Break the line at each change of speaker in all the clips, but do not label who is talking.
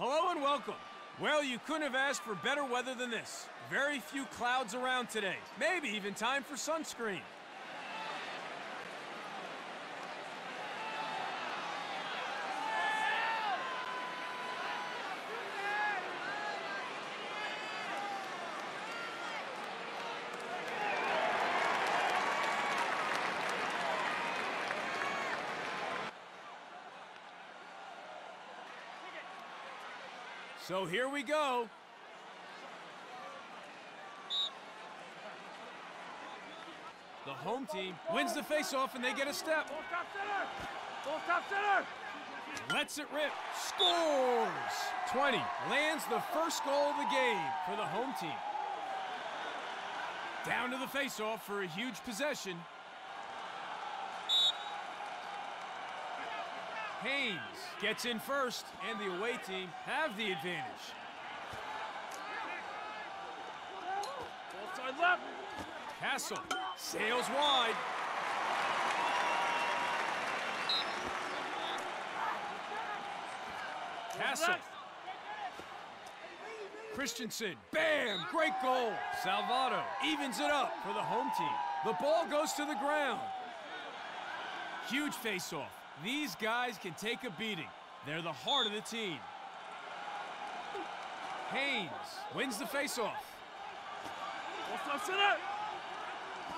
Hello and welcome. Well, you couldn't have asked for better weather than this. Very few clouds around today. Maybe even time for sunscreen. So here we go. The home team wins the faceoff and they get a step.
Ball top center! Center!
Lets it rip. Scores! 20. Lands the first goal of the game for the home team. Down to the faceoff for a huge possession. Haynes gets in first, and the away team have the advantage.
Left!
Castle sails wide. Castle. Christensen. Bam! Great goal. Salvato evens it up for the home team. The ball goes to the ground. Huge face-off. These guys can take a beating. They're the heart of the team. Haynes wins the face-off.
Ball top center!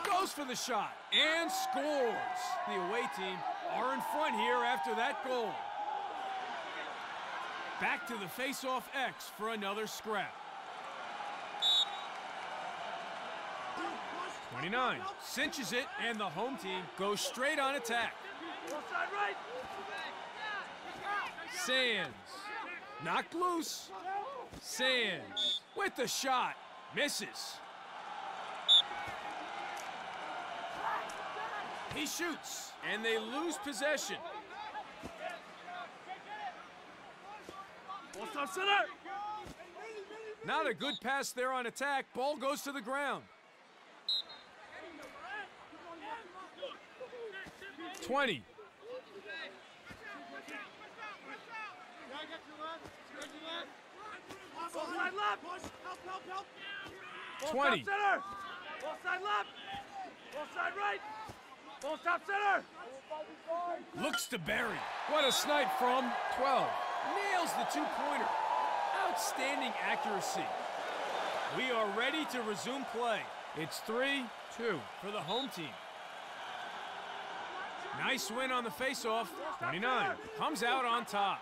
Goes for the shot and scores. The away team are in front here after that goal. Back to the face-off X for another scrap. 29 cinches it, and the home team goes straight on attack. Sands knocked loose. Sands with the shot misses. He shoots, and they lose possession. Not a good pass there on attack. Ball goes to the ground. 20.
Ball side left! Ball
20.
top center! Ball side left! Ball side right! Ball top center!
Looks to bury. What a snipe from 12. Nails the two-pointer. Outstanding accuracy. We are ready to resume play. It's 3-2 for the home team. Nice win on the faceoff. 29 comes out on top.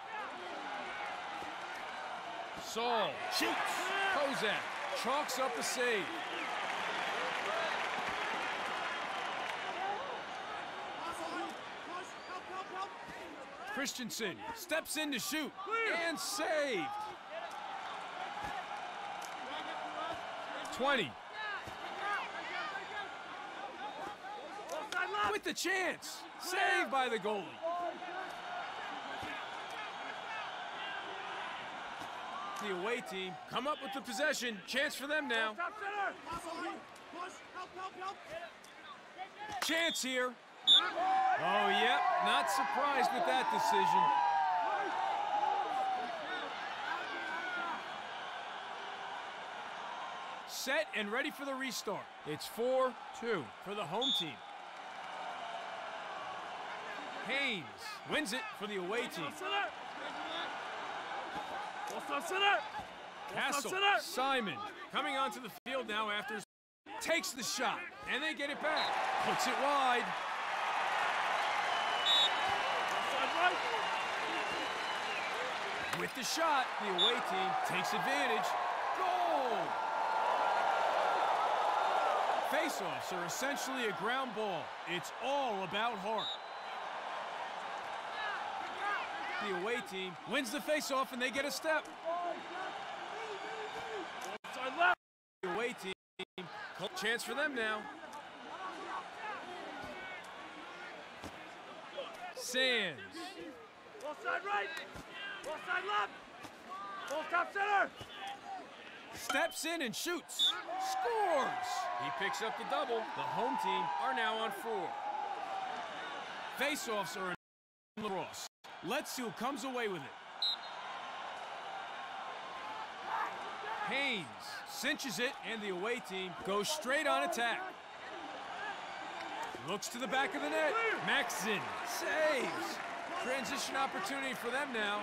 Saul shoots. Kozak chalks up the save. Christensen steps in to shoot and saved. 20
Ball side left!
With the chance. Saved by the goalie. The away team come up with the possession. Chance for them now. Chance here. Oh, yep. Not surprised with that decision. Set and ready for the restart. It's 4-2 for the home team. Haynes wins it for the away team.
Top center! Ball top center! Ball top
Castle! Simon, coming onto the field now after takes the shot, and they get it back. Puts it wide.
Ball side right!
With the shot, the away team takes advantage. Goal! Face-offs are essentially a ground ball. It's all about heart. The away team wins the face-off and they get a step. The away team, chance for them now. Sands
Ball side right! Ball side left! Ball top center!
steps in and shoots. Scores! He picks up the double. The home team are now on four. Face-offs are in lacrosse. Let's see who comes away with it. Haynes cinches it, and the away team goes straight on attack. Looks to the back of the net. Maxson saves. Transition opportunity for them now.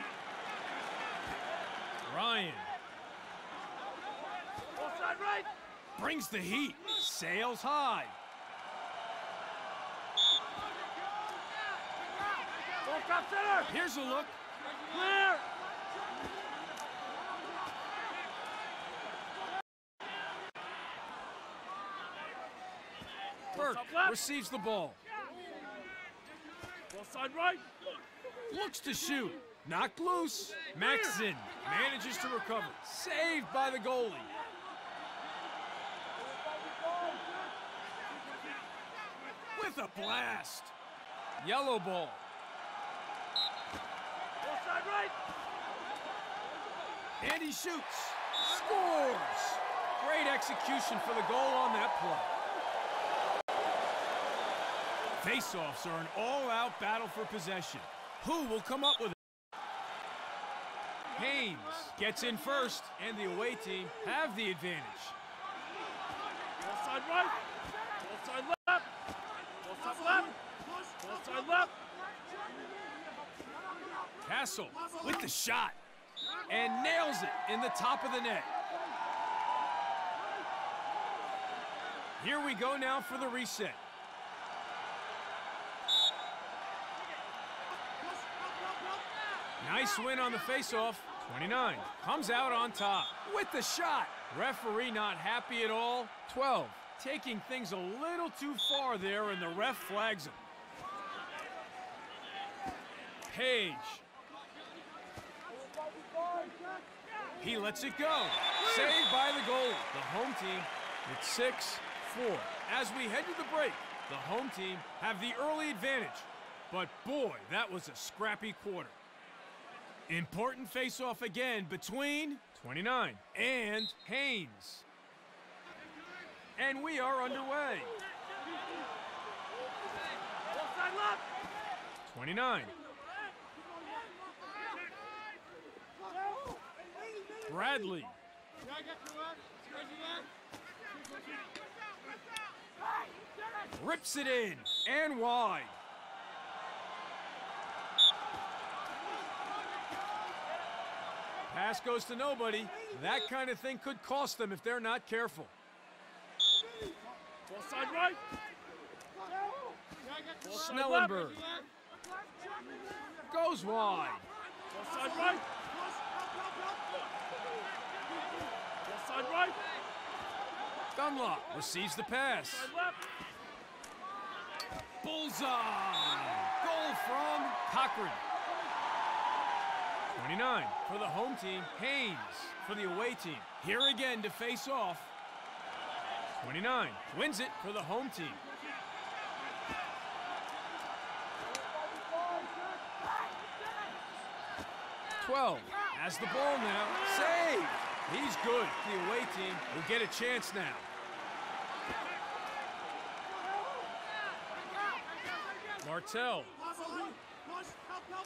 Ryan brings the heat. Sails high.
Ball top center.
Here's a look.
Clear.
Burke receives the ball.
Ball side right.
Looks to shoot. Knocked loose. Maxson manages to recover. Saved by the goalie. With a blast. Yellow ball.
Side right.
And he shoots. Scores. Great execution for the goal on that play. Face-offs are an all-out battle for possession. Who will come up with it? Haynes gets in first, and the away team have the advantage.
Ball side right. Ball side left. Ball side left. Ball side left.
Castle with the shot and nails it in the top of the net. Here we go now for the reset. Nice win on the faceoff. 29 comes out on top with the shot. Referee not happy at all. 12 taking things a little too far there, and the ref flags him. Page. He lets it go. Saved by the goal. The home team it's 6 4. As we head to the break, the home team have the early advantage. But boy, that was a scrappy quarter. Important face-off again between 29 and Haynes. And we are underway.
Ball side left.
29. Bradley. Rips it in and wide. Pass goes to nobody. That kind of thing could cost them if they're not careful.
Ball side right. Ball side left.
Snellenberg goes wide.
Ball side right. Ball side right.
Dunlop receives the pass. Bullseye! Goal from Cochran. 29 for the home team. Haynes for the away team. Here again to face off. 29 wins it for the home team. Twelve has the ball now. Saved. He's good. The away team will get a chance now. Martell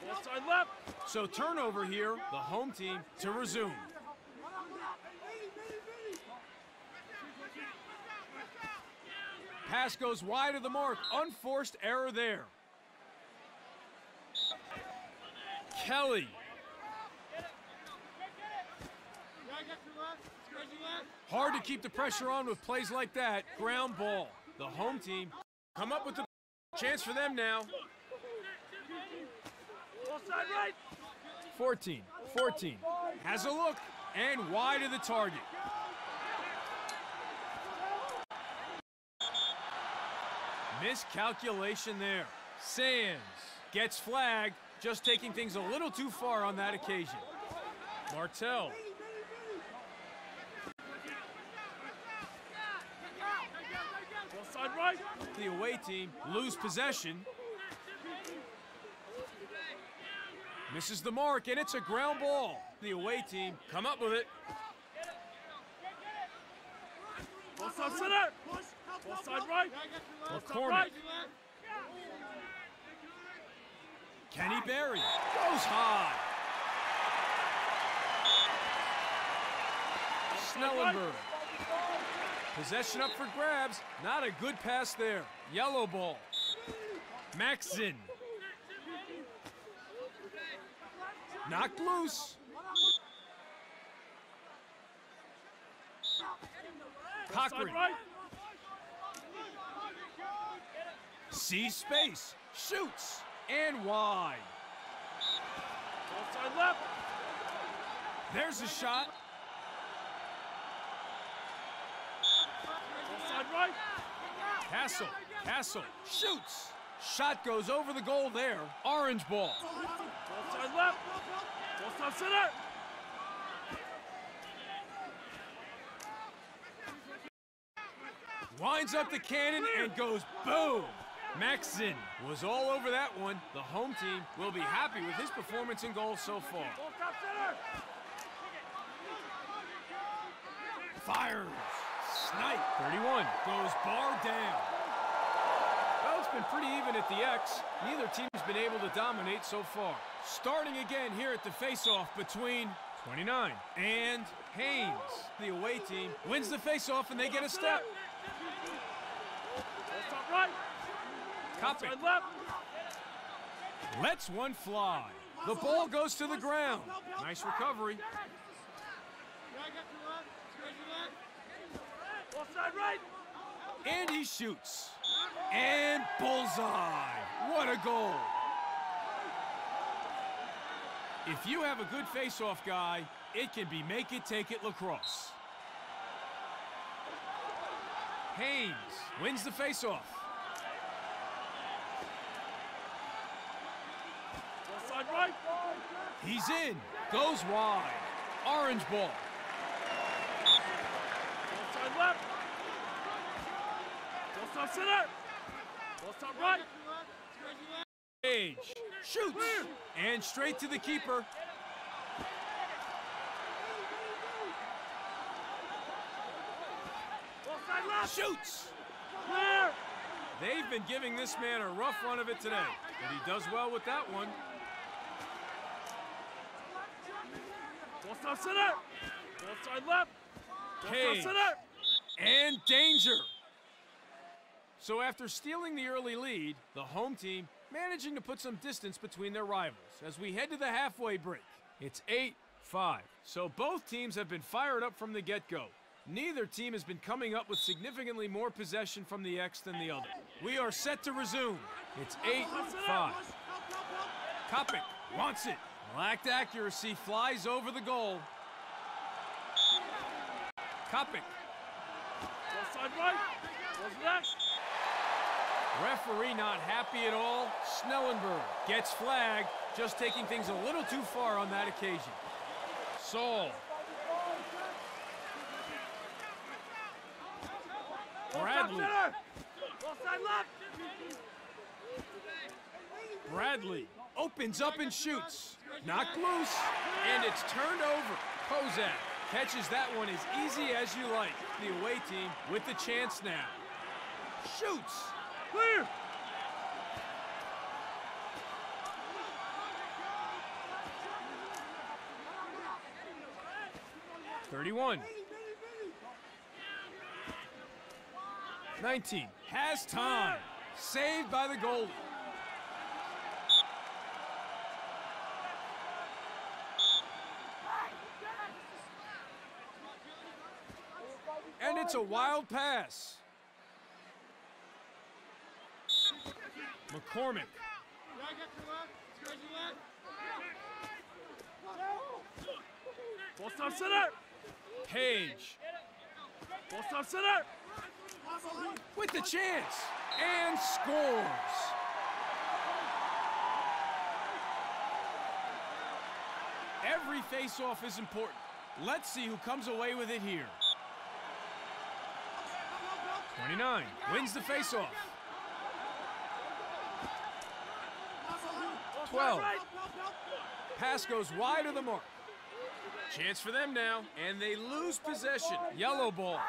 Ball side left.
So turnover here, the home team to resume. Pass goes wide of the mark. Unforced error there. Kelly. Hard to keep the pressure on with plays like that. Ground ball. The home team come up with the chance for them now.
Ball side right.
14, 14. Has a look and wide of the target. Miscalculation there. Sands gets flagged, just taking things a little too far on that occasion. Martell
Ball side right.
The away team lose possession. Misses the mark, and it's a ground ball. The away team come up with it.
Ball side center. Ball side right.
McCormick.
right.
Kenny Berry goes high. Snellenberg. Possession up for grabs. Not a good pass there. Yellow ball. Maxson. Knocked loose. Cochran. Sees space. Shoots. And wide. There's a shot.
Offside right.
Castle. Castle. Shoots. Shot goes over the goal there. Orange ball.
Left. Center.
Winds up the cannon and goes boom. Maxson was all over that one. The home team will be happy with his performance in goal so far. Fires. Snipe. 31 goes bar down. Well, it's been pretty even at the X. Neither team's been able to dominate so far. Starting again here at the faceoff between 29 and Haynes. The away team wins the faceoff and they get a step.
Right. Offside left.
lets one fly. The ball goes to the ground. Nice recovery.
Offside right.
And he shoots. And bullseye. What a goal. If you have a good face-off guy, it can be make it, take it lacrosse. Haynes wins the face-off. He's in. Goes wide. Orange ball.
Offside left. Center. Right.
Shoots. And straight to the keeper.
Left.
Shoots.
Clear.
They've been giving this man a rough run of it today, but he does well with that one.
Center. Left.
Page.
Offside center.
And danger. So after stealing the early lead, the home team managing to put some distance between their rivals as we head to the halfway break. It's 8-5. So both teams have been fired up from the get-go. Neither team has been coming up with significantly more possession from the X than the other. We are set to resume. It's 8-5. Kopic wants it. Lacked accuracy, flies over the goal. Kopic
Offside right. Was next.
Referee not happy at all. Snellenberg gets flagged, just taking things a little too far on that occasion. Saul. Bradley. Bradley opens up and shoots. Knocked loose, and it's turned over. Kozak catches that one as easy as you like. The away team with the chance now. Shoots.
Clear.
Thirty-one. 19. Has time. Saved by the goalie. And it's a wild pass. McCormick.
Offside center.
Page.
Offside center.
with the chance and scores. Every face-off is important. Let's see who comes away with it here. 29 wins the face-off. 12. Pass goes wide of the mark. Chance for them now, and they lose possession. Yellow ball.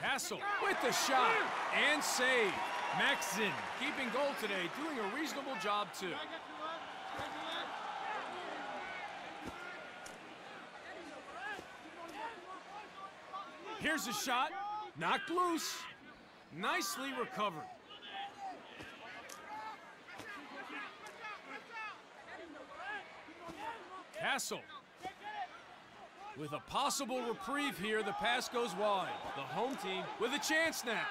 Castle with the shot and save. Maxson keeping goal today, doing a reasonable job too. Here's a shot. Knocked loose. Nicely recovered. Castle. With a possible reprieve here, the pass goes wide. The home team with a chance now.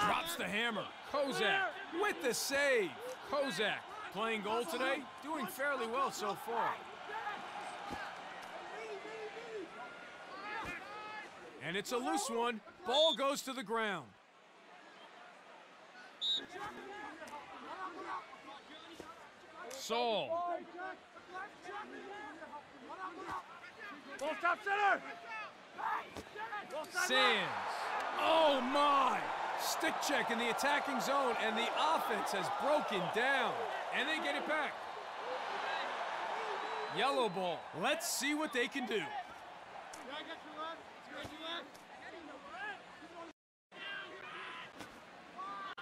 Drops the hammer. Kozak with the save. Kozak playing goal today, doing fairly well so far. And it's a loose one. Ball goes to the ground. Saul.
Ball stop center!
Sands. Oh my! Stick check in the attacking zone, and the offense has broken down. And they get it back. Yellow ball. Let's see what they can do.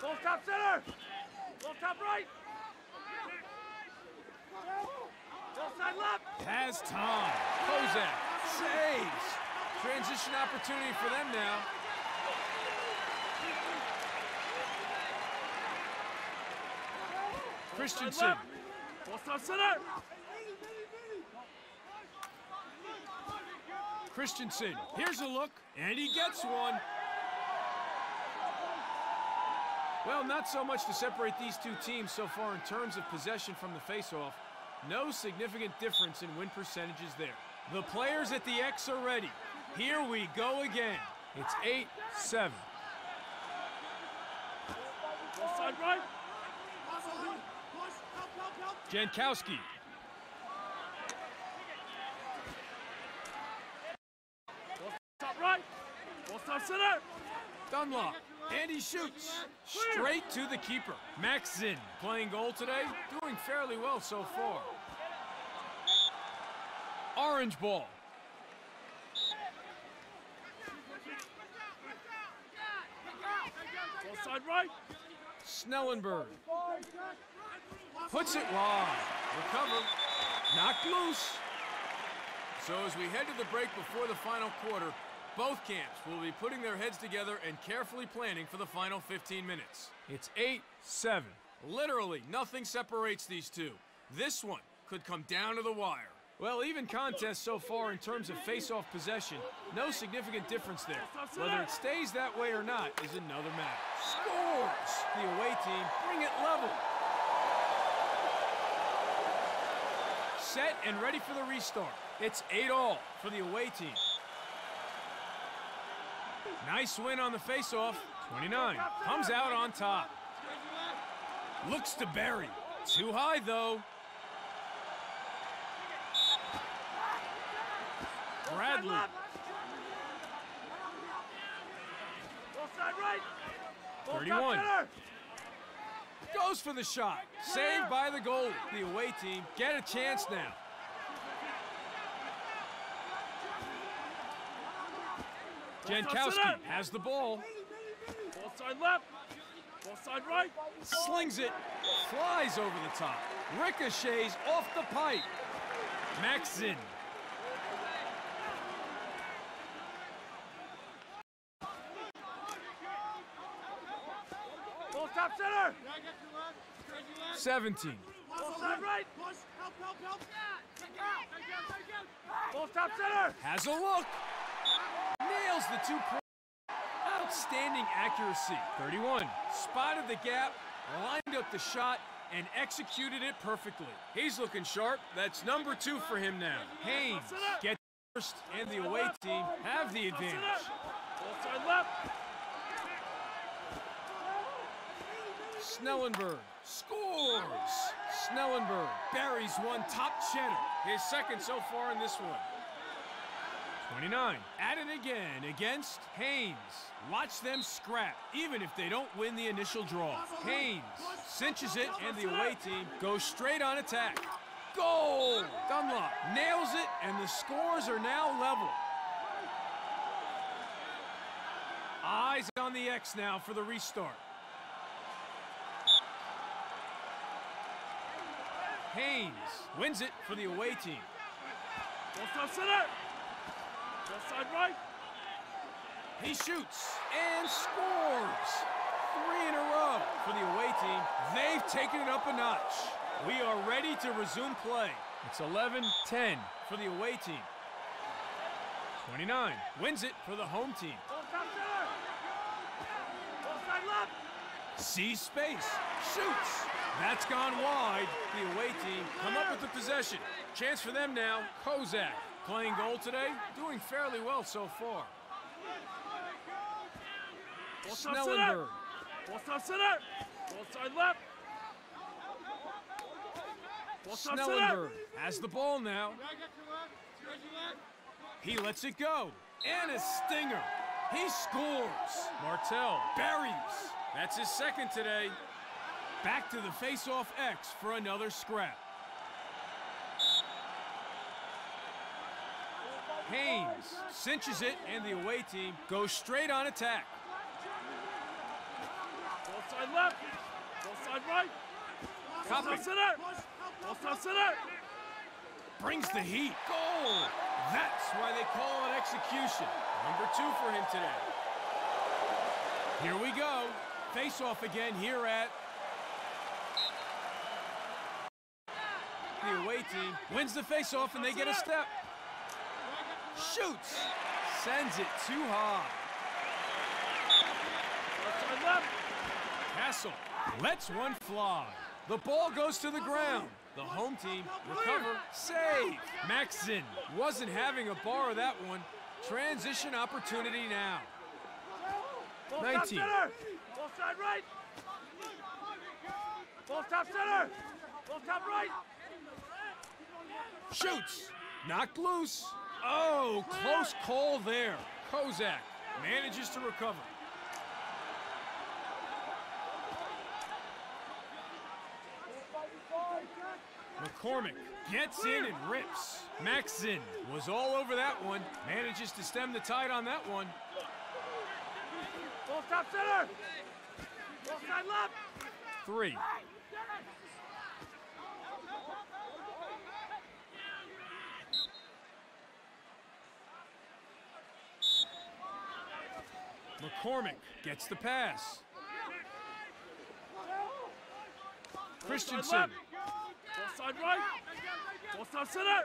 Ball stop center! Ball stop right! Ball side left!
Has time. Kozak saves. Transition opportunity for them now. Christensen.
Ball stop center!
Christensen. Here's a look, and he gets one. Well, not so much to separate these two teams so far in terms of possession from the faceoff. No significant difference in win percentages there. The players at the X are ready. Here we go again. It's 8-7.
Side right!
Jankowski.
Right!
Dunlop. And he shoots. Straight to the keeper. Maxson playing goal today. Doing fairly well so far. Orange ball.
Ball side right!
Snellenberg. Puts it wide. Recovered. Knocked loose. So as we head to the break before the final quarter, both camps will be putting their heads together and carefully planning for the final 15 minutes. It's 8-7. Literally, nothing separates these two. This one could come down to the wire. Well, even contests so far in terms of face-off possession, no significant difference there. Whether it stays that way or not is another matter. Scores! The away team bring it level. Set and ready for the restart. It's 8 all for the away team. Nice win on the face-off. 29 comes out on top. Looks to bury. Too high, though. Bradley. 31. Goes for the shot. Saved by the goalie. The away team get a chance now. Jankowski has the ball.
Ball side left! Ball side right!
Slings it. Flies over the top. Ricochets off the pipe. Maxson.
Ball stop center!
17.
Ball side right! Ball stop center!
Has a look. Nails the two. Outstanding accuracy. 31. Spotted the gap, lined up the shot, and executed it perfectly. He's looking sharp. That's number two for him now. Haynes gets first, and the away team have the advantage. Snellenberg scores. Snellenberg buries one top cheddar. His second so far in this one. 29. At it again against Haynes. Watch them scrap, even if they don't win the initial draw. Haynes cinches it, and the away team goes straight on attack. Goal! Dunlop nails it, and the scores are now level. Eyes on the X now for the restart. Haynes wins it for the away team.
Ball stop center. Ball side right.
He shoots and scores. Three in a row for the away team. They've taken it up a notch. We are ready to resume play. It's 11-10 for the away team. 29 wins it for the home team.
Ball top center. Ball side left.
Sees space, shoots. That's gone wide. The away team come up with the possession. Chance for them now. Kozak playing goal today, doing fairly well so far.
Ball top center.
Snellenberg
Ball top center. Ball side left. Ball.
Snellenberg has the ball now. He lets it go. And a stinger. He scores. Martel buries. That's his second today. Back to the face-off X for another scrap. Haynes cinches it, and the away team goes straight on attack.
Ball side left. Ball side right. Ball
Cupping
top center. Ball top center.
brings the heat. Goal! That's why they call it execution. Number two for him today. Here we go. Face off again here at the away team. Wins the face off and they get a step. Shoots. Sends it too high. Castle lets one fly. The ball goes to the ground. The home team recover, save. Maxson wasn't having a bar of that one. Transition opportunity now. 19.
top. Ball side right. Ball top center. Ball top right.
Shoots. Knocked loose. Oh, close call there. Kozak manages to recover. McCormick gets in and rips. Maxson was all over that one. Manages to stem the tide on that one.
Ball top center. Ball side left.
Three. McCormick gets the pass. Christensen
Ball side right. Ball top center.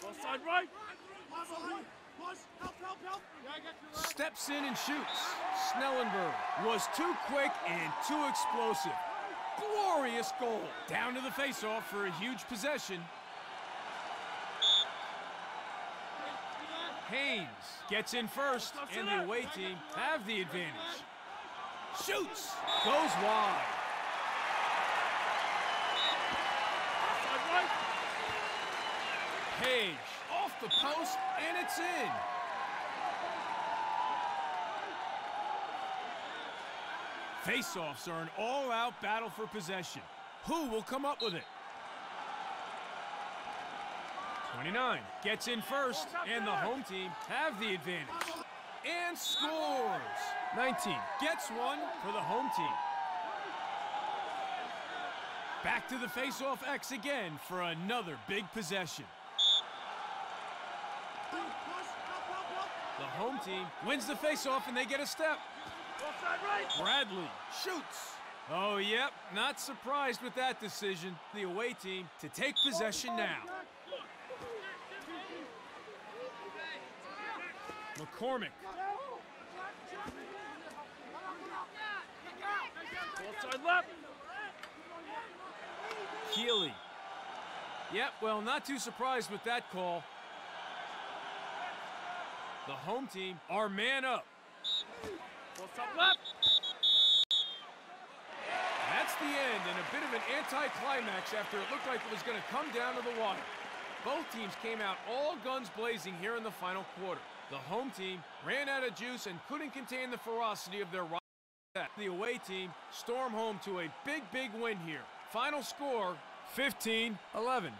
Ball side right.
steps in and shoots. Snellenberg was too quick and too explosive. Glorious goal. Down to the faceoff for a huge possession. Haynes gets in first, and the away team have the advantage. Shoots. Goes wide. Page off the post, and it's in. Face-offs are an all-out battle for possession. Who will come up with it? 29 gets in first, oh, and the home team have the advantage. And scores! 19 gets one for the home team. Back to the face-off X again for another big possession. The home team wins the face-off and they get a step.
Ball side right.
Bradley shoots. Oh, yep, not surprised with that decision. The away team to take possession now. McCormick
Ball side left.
Keeley. Yep, well, not too surprised with that call. The home team are man up.
Top left.
That's the end and a bit of an anticlimax after it looked like it was going to come down to the wire. Both teams came out all guns blazing here in the final quarter. The home team ran out of juice and couldn't contain the ferocity of their rival. The away team storm home to a big, big win here. Final score 15 11.